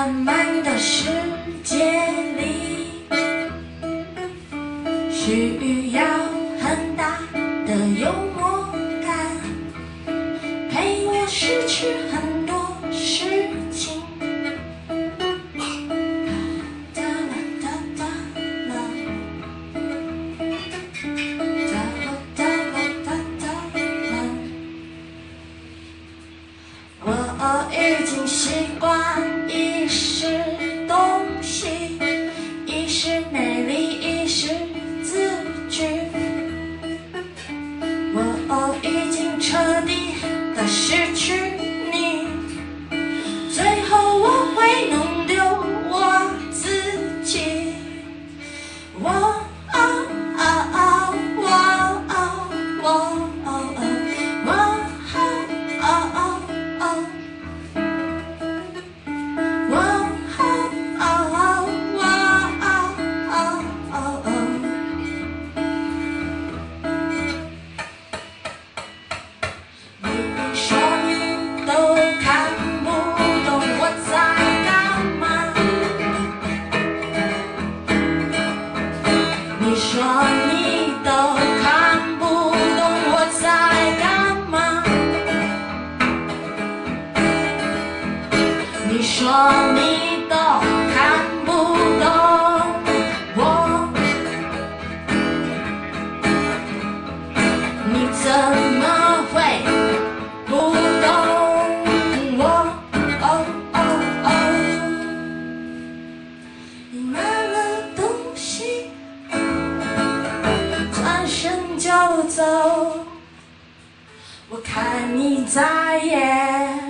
浪漫的世界里。需要很大的幽默感。陪我失去很多。失去你说你都看不懂我在干嘛。你说你都看不懂。走，我看你在演。